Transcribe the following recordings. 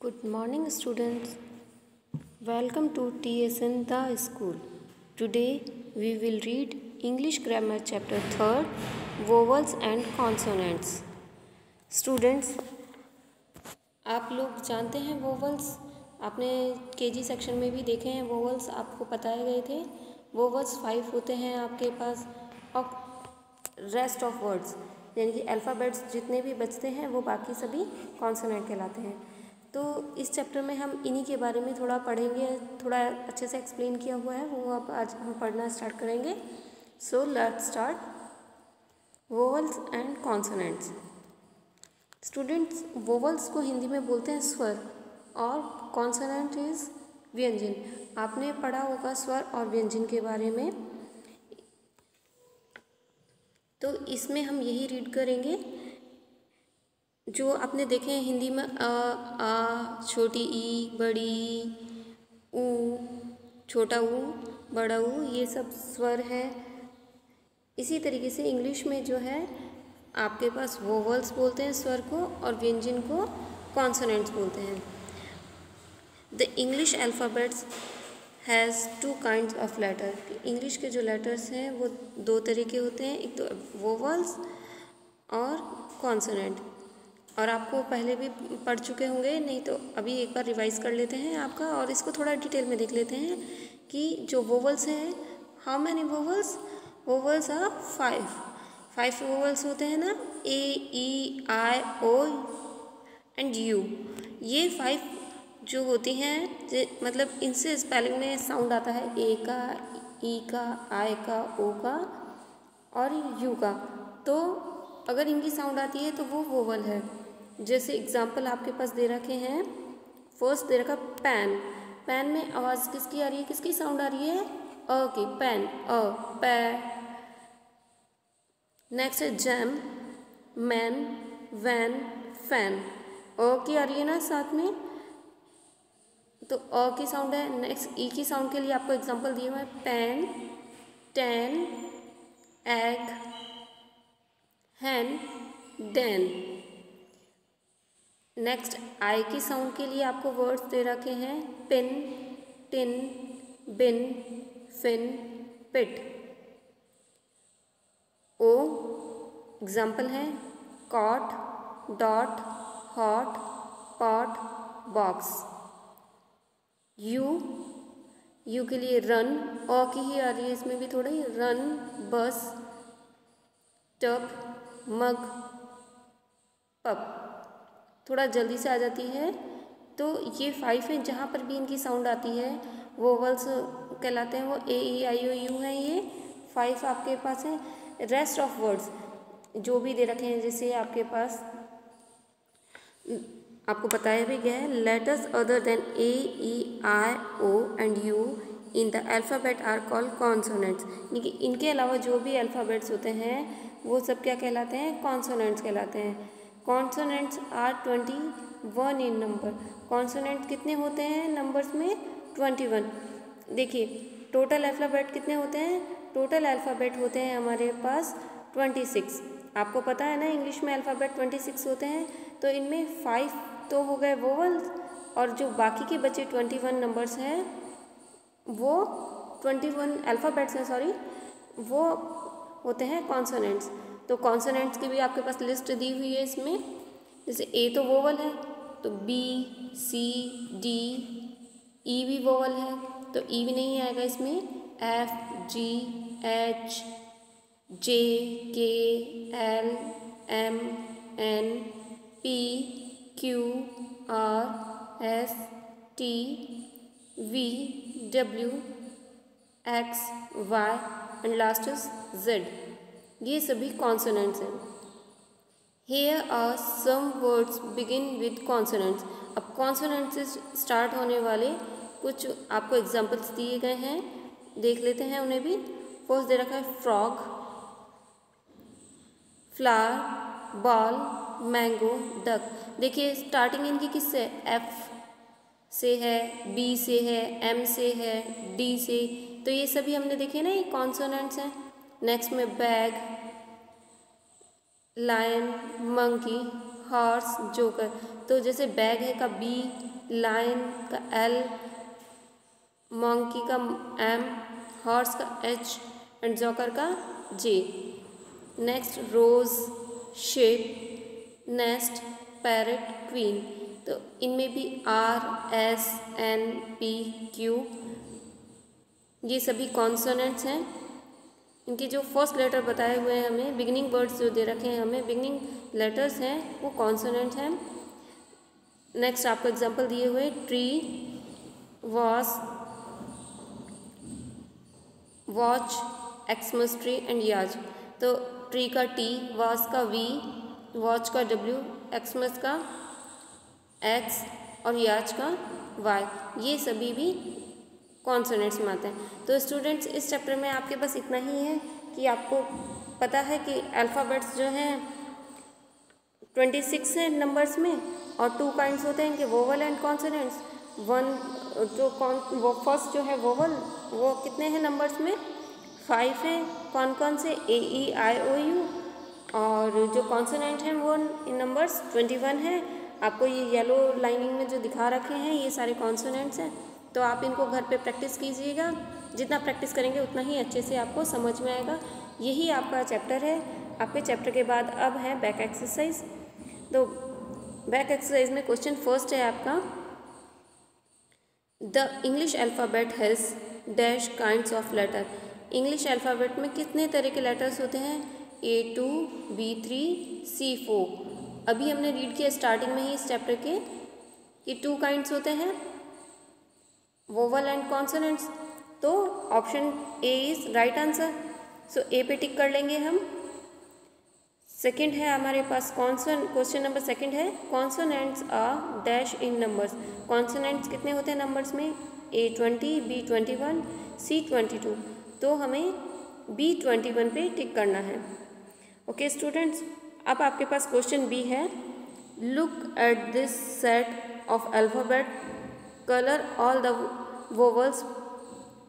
Good morning students welcome to T S N the school today we will read English grammar chapter third vowels and consonants students आप लोग जानते हैं vowels आपने के जी section में भी देखे हैं वोवल्स आपको बताए गए थे? वोवल्स फाइव होते हैं आपके पास। और रेस्ट ऑफ़ वर्ड्स यानी कि अल्फ़ाबेट्स जितने भी बचते हैं, वो बाकी सभी कॉन्सोनेंट कहलाते हैं। तो इस चैप्टर में हम इन्हीं के बारे में थोड़ा पढ़ेंगे, थोड़ा अच्छे से एक्सप्लेन किया हुआ है, वो अब आज हम पढ़ना स्टार्ट करेंगे। So let start vowels and consonants students vowels को हिंदी में बोलते हैं स्वर, और कॉन्सोनेंट इज़ व्यंजन। आपने पढ़ा होगा स्वर और व्यंजन के बारे में। तो इसमें हम यही रीड करेंगे। जो आपने देखे हैं, हिंदी में अ, आ, छोटी ई, बड़ी, ऊ, छोटा ऊ, बड़ा ऊ, ये सब स्वर है। इसी तरीके से इंग्लिश में जो है, आपके पास वोवल्स बोलते हैं स्वर को और व्यंजन को कॉन्सोनेंट्स बोलते हैं। The English alphabets has two kind of letter English के जो लेटर्स हैं, वो दो तरह के होते हैं, एक तो वोवल्स और कॉन्सोनेंट और आपको पहले भी पढ़ चुके होंगे, नहीं तो अभी एक बार रिवाइज कर लेते हैं आपका और इसको थोड़ा डिटेल में देख लेते हैं कि जो वोवल्स हैं how many vowels vowels are five five vowels होते हैं ना A E I O and U ये फाइव जो होती हैं मतलब इनसे स्पेलिंग में साउंड आता है ए का ई का आई का ओ का और यू का. तो अगर इनकी साउंड आती है तो वो वोवल है. जैसे एग्ज़ाम्पल आपके पास दे रखे हैं। फ़र्स्ट दे रखा पैन पैन में आवाज़ किसकी आ रही है? किसकी साउंड आ रही है? अ की पैन अ, पै. नेक्स्ट है जैम मैन वैन फ़ैन अ की आ रही है ना साथ में? तो अ की साउंड है। नेक्स्ट ई की साउंड के लिए आपको एग्जांपल दिए हुए pen ten egg hen den next I की साउंड के लिए आपको वर्ड्स दे रखे हैं pin tin bin fin pit O example है cot dot hot pot box U U के लिए रन ओ की ही आ रही है, इसमें भी थोड़ी रन बस टप मग पप थोड़ा जल्दी से आ जाती है। तो ये फाइव है, जहाँ पर भी इनकी साउंड आती है वोवल्स कहलाते हैं, वो ए ई आई ओ यू हैं ये। फाइव आपके पास है। रेस्ट ऑफ़ वर्ड्स जो भी दे रखे हैं, जैसे आपके पास, आपको बताया भी गया है letters other than A E I O and U in the alphabet are call consonants यानी कि इनके अलावा जो भी अल्फ़ाबेट्स होते हैं, वो सब क्या कहलाते हैं? कॉन्सोनेंट्स कहलाते हैं। Consonants are twenty one in number consonant कितने होते हैं? नंबर्स में ट्वेंटी वन देखिए टोटल अल्फ़ाबेट कितने होते हैं? टोटल अल्फ़ाबेट होते हैं हमारे पास ट्वेंटी सिक्स आपको पता है ना इंग्लिश में अल्फ़ाबेट ट्वेंटी सिक्स होते हैं? तो इनमें फाइव तो हो गए वोवल्स और जो बाकी के बचे ट्वेंटी वन नंबर्स हैं, वो ट्वेंटी वन अल्फ़ाबेट्स हैं सॉरी वो होते हैं कॉन्सोनेंट्स तो कॉन्सोनेंट्स की भी आपके पास लिस्ट दी हुई है इसमें। जैसे ए तो वोवल है तो बी सी डी ई भी वोवल है तो ई भी नहीं आएगा इसमें। F G H J K L M N P Q R S T V W X Y and last is Z ये सभी कॉन्सोनेंट्स हैं। Here are some words begin with consonants अब कॉन्सोनेंट से स्टार्ट होने वाले कुछ आपको examples दिए गए हैं। देख लेते हैं उन्हें भी। फ़र्स्ट दे रखा है frog flower ball mango duck देखिए स्टार्टिंग इनकी किससे? एफ़ से है बी से है एम से है डी से। तो ये सभी हमने देखे ना, ये कॉन्सोनेंट्स हैं। नेक्स्ट में bag lion monkey horse joker तो जैसे बैग है का बी लाइन का एल मॉन्की का एम हॉर्स का एच एंड जोकर का J next rose sheep nest parrot queen तो इनमें भी R S N P Q ये सभी कॉन्सोनेंट्स हैं। इनके जो फ़र्स्ट लेटर बताए हुए हैं हमें बिगनिंग वर्ड्स जो दे रखे हैं हमें बिगनिंग लेटर्स हैं, वो कॉन्सोनेंट हैं। नेक्स्ट आपको एग्जांपल दिए हुए tree was watch Xmas tree and याज तो ट्री का टी वॉस का वी वॉच का डब्ल्यू एक्समस का एक्स और याज का वाई ये सभी भी कॉन्सोनेंट्स में आते हैं। तो स्टूडेंट्स इस चैप्टर में आपके पास इतना ही है कि आपको पता है कि अल्फ़ाबेट्स जो हैं ट्वेंटी सिक्स हैं नंबर्स में और टू काइंड्स होते हैं कि वोवल एंड कॉन्सोनेंट्स वन जो कौन वो फ़र्स्ट जो है वोवल वो कितने हैं नंबर्स में? फाइव हैं, कौन कौन से? ए ई आई ओ यू और जो कॉन्सोनेंट हैं वो इन नंबर्स ट्वेंटी वन है। आपको ये येलो लाइनिंग में जो दिखा रखे हैं, ये सारे कॉन्सोनेंट्स हैं। तो आप इनको घर पे प्रैक्टिस कीजिएगा। जितना प्रैक्टिस करेंगे, उतना ही अच्छे से आपको समझ में आएगा। यही आपका चैप्टर है। आपके चैप्टर के बाद अब है बैक एक्सरसाइज तो बैक एक्सरसाइज में क्वेश्चन फ़र्स्ट है आपका। The English alphabet has dash kinds of letter English alphabet में कितने तरह के लेटर्स होते हैं? A two B three C four अभी हमने रीड किया स्टार्टिंग में ही इस चैप्टर के। कि टू काइंड्स होते हैं। वोवल एंड कॉन्सोनेंट्स तो option A is right answer so A पे टिक कर लेंगे हम. सेकंड है हमारे पास कॉन्सन क्वेश्चन नंबर सेकंड है. Consonants are dash in numbers consonants कितने होते हैं नंबर्स में? A twenty B twenty one C twenty two तो हमें बी ट्वेंटी वन पे टिक करना है. ओके स्टूडेंट्स अब आपके पास क्वेश्चन बी है. Look at this set of alphabet color all the vowels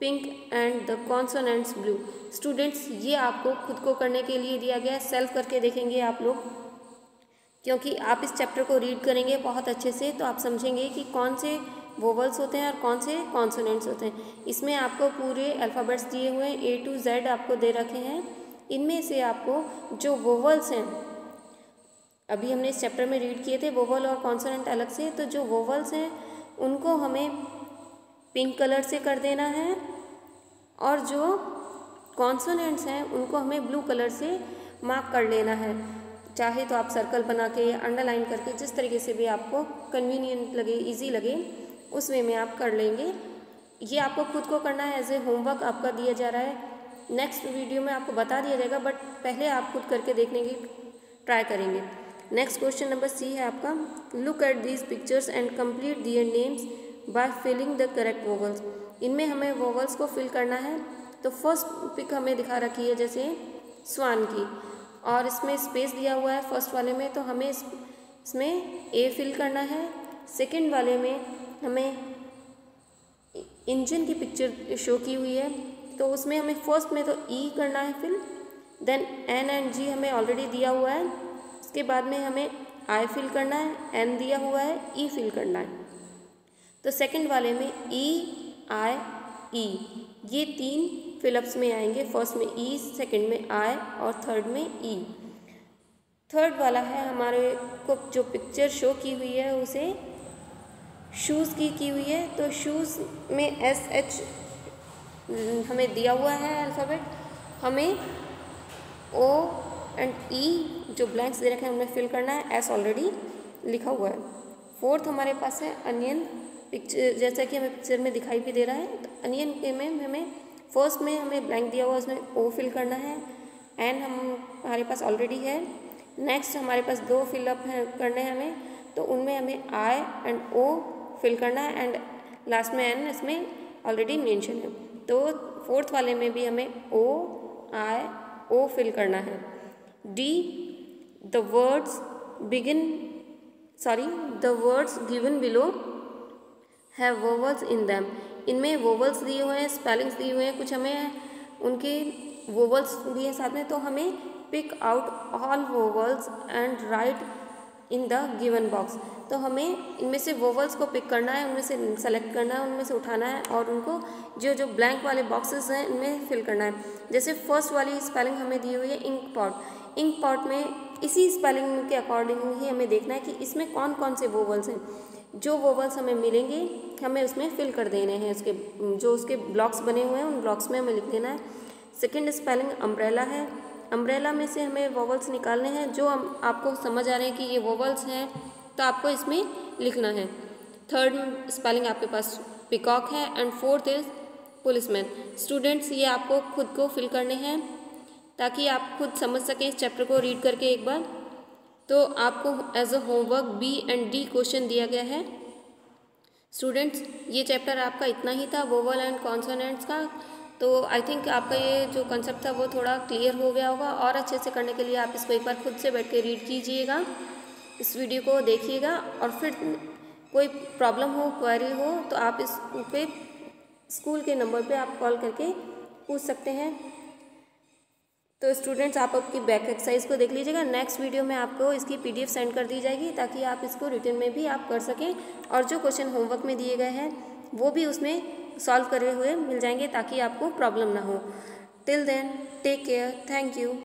pink and the consonants blue students ये आपको खुद को करने के लिए दिया गया है सेल्फ करके देखेंगे आप लोग, क्योंकि आप इस चैप्टर को रीड करेंगे बहुत अच्छे से तो आप समझेंगे कि कौन से वोवल्स होते हैं और कौन से कॉन्सोनेंट्स होते हैं। इसमें आपको पूरे अल्फ़ाबेट्स दिए हुए हैं ए टू जेड आपको दे रखे हैं। इनमें से आपको जो वोवल्स हैं, अभी हमने इस चैप्टर में रीड किए थे वोवल और कॉन्सोनेंट अलग से तो जो वोवल्स हैं उनको हमें पिंक कलर से कर देना है और जो कॉन्सोनेंट्स हैं, उनको हमें ब्लू कलर से मार्क कर लेना है। चाहे तो आप सर्कल बना के या अंडरलाइन करके, जिस तरीके से भी आपको कन्वीनियंट लगे इजी लगे, उस वे में आप कर लेंगे। ये आपको खुद को करना है एज ए होमवर्क आपका दिया जा रहा है। नेक्स्ट वीडियो में आपको बता दिया जाएगा बट पहले आप खुद करके देखने की ट्राई करेंगे। नेक्स्ट क्वेश्चन नंबर सी है आपका। Look at these pictures and complete their names by filling the correct vowels इनमें हमें वोवल्स को फिल करना है। तो फ़र्स्ट पिक हमें दिखा रखी है जैसे स्वान की। और इसमें स्पेस दिया हुआ है फ़र्स्ट वाले में तो हमें इस, इसमें ए फिल करना है। सेकंड वाले में हमें इंजन की पिक्चर शो की हुई है। तो उसमें हमें फ़र्स्ट में तो ई e करना है fill then N and G हमें ऑलरेडी दिया हुआ है। उसके बाद में हमें आई फिल करना है एन दिया हुआ है ई e फिल करना है। तो सेकंड वाले में ई आई ई ये तीन फिलअप्स में आएँगे। फ़र्स्ट में ई e, सेकंड में आई और थर्ड में ई e. थर्ड वाला है हमारे को जो पिक्चर शो की हुई है उसे शूज़ की की हुई है। तो शूज़ में एस एच हमें दिया हुआ है अल्फ़ाबेट हमें ओ एंड ई जो ब्लैंक्स दे रखे हैं, उनमें फिल करना है एस ऑलरेडी लिखा हुआ है। फोर्थ हमारे पास है अनियन पिक्चर जैसा कि हमें पिक्चर में दिखाई भी दे रहा है तो अनियन के में हमें फ़र्स्ट में हमें ब्लैंक दिया हुआ उसमें ओ फिल करना है एन हम, हमारे पास ऑलरेडी है। नेक्स्ट हमारे पास दो फिलअप हैं, करने हैं हमें तो उनमें हमें आई एंड ओ फिल करना है एंड लास्ट में एन इसमें ऑलरेडी मेंशन है। तो फोर्थ वाले में भी हमें ओ आई ओ फिल करना है। D the words begin, sorry, the words given below have vowels in them. इनमें वोवल्स दिए हुए हैं स्पेलिंग्स दिए हुए हैं, कुछ हमें उनके वोवल्स दिए साथ में तो हमें pick out all vowels and write in the given box तो हमें इनमें से वोवल्स को पिक करना है, उनमें से सेलेक्ट करना है, उनमें से उठाना है और उनको जो जो ब्लैंक वाले बॉक्सेस हैं, इनमें फिल करना है। जैसे फ़र्स्ट वाली स्पेलिंग हमें दी हुई है इंक पॉट इंक पॉट में, इसी स्पेलिंग के अकॉर्डिंग ही हमें देखना है कि इसमें कौन कौन से वोवल्स हैं। जो वोवल्स हमें मिलेंगे, हमें उसमें फिल कर देने हैं, उसके, जो उसके ब्लॉक्स बने हुए हैं, उन ब्लॉक्स में हमें लिख देना है। सेकेंड स्पेलिंग अम्ब्रेला है। अम्ब्रेला में से हमें वोवल्स निकालने हैं, जो हम, आपको समझ आ रहे हैं कि ये वोवल्स हैं तो आपको इसमें लिखना है। थर्ड स्पेलिंग आपके पास पिकॉक है and fourth is policeman students ये आपको खुद को फिल करने हैं। ताकि आप खुद समझ सकें इस चैप्टर को रीड करके एक बार। तो आपको as a homework B and D question दिया गया है। स्टूडेंट्स ये चैप्टर आपका इतना ही था वोवल एंड कॉन्सोनेंट्स का। तो आई थिंक आपका ये जो कंसेप्ट था वो थोड़ा क्लियर हो गया होगा और अच्छे से करने के लिए आप इसको एक बार खुद से बैठ के रीड कीजिएगा। इस वीडियो को देखिएगा और फिर कोई प्रॉब्लम हो क्वेरी हो तो आप इस पे स्कूल के नंबर पे आप कॉल करके पूछ सकते हैं। तो स्टूडेंट्स आप आपकी बैक एक्सरसाइज को देख लीजिएगा। नेक्स्ट वीडियो में आपको इसकी पीडीएफ सेंड कर दी जाएगी, ताकि आप इसको रिटर्न में भी आप कर सकें और जो क्वेश्चन होमवर्क में दिए गए हैं, वो भी उसमें सॉल्व करे हुए मिल जाएँगे, ताकि आपको प्रॉब्लम ना हो। Till then take care thank you